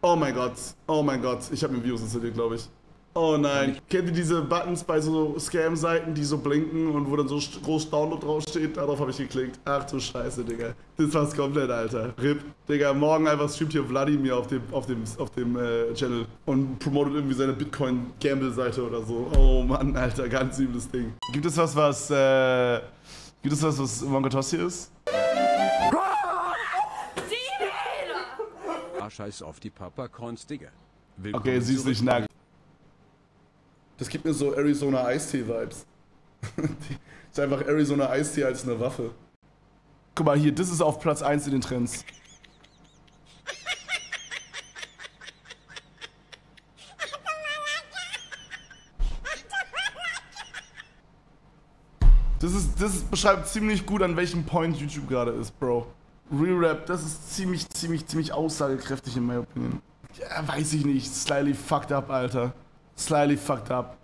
Oh mein Gott. Oh mein Gott. Ich habe mir Views installiert, glaube ich. Oh nein. Kennt ihr diese Buttons bei so Scam-Seiten, die so blinken und wo dann so groß Download draufsteht? Darauf habe ich geklickt. Ach du Scheiße, Digga. Das war's komplett, Alter. RIP. Digga, morgen einfach streamt hier Wladimir auf dem, auf dem, auf dem äh, Channel und promotet irgendwie seine Bitcoin-Gamble-Seite oder so. Oh Mann, Alter, ganz übles Ding. Gibt es was, was, äh, gibt es was, was Monkotossi ist? Ah, scheiß auf die Papa Corns, Digga. Okay, sie ist nicht nackt. Das gibt mir so Arizona Eistee-Vibes. ist einfach Arizona Eistee als eine Waffe. Guck mal hier, das ist auf Platz 1 in den Trends. Das, ist, das beschreibt ziemlich gut, an welchem Point YouTube gerade ist, Bro. Real Rap, das ist ziemlich, ziemlich, ziemlich aussagekräftig in meiner Opinion. Ja, weiß ich nicht. Slightly fucked up, Alter. Slightly fucked up.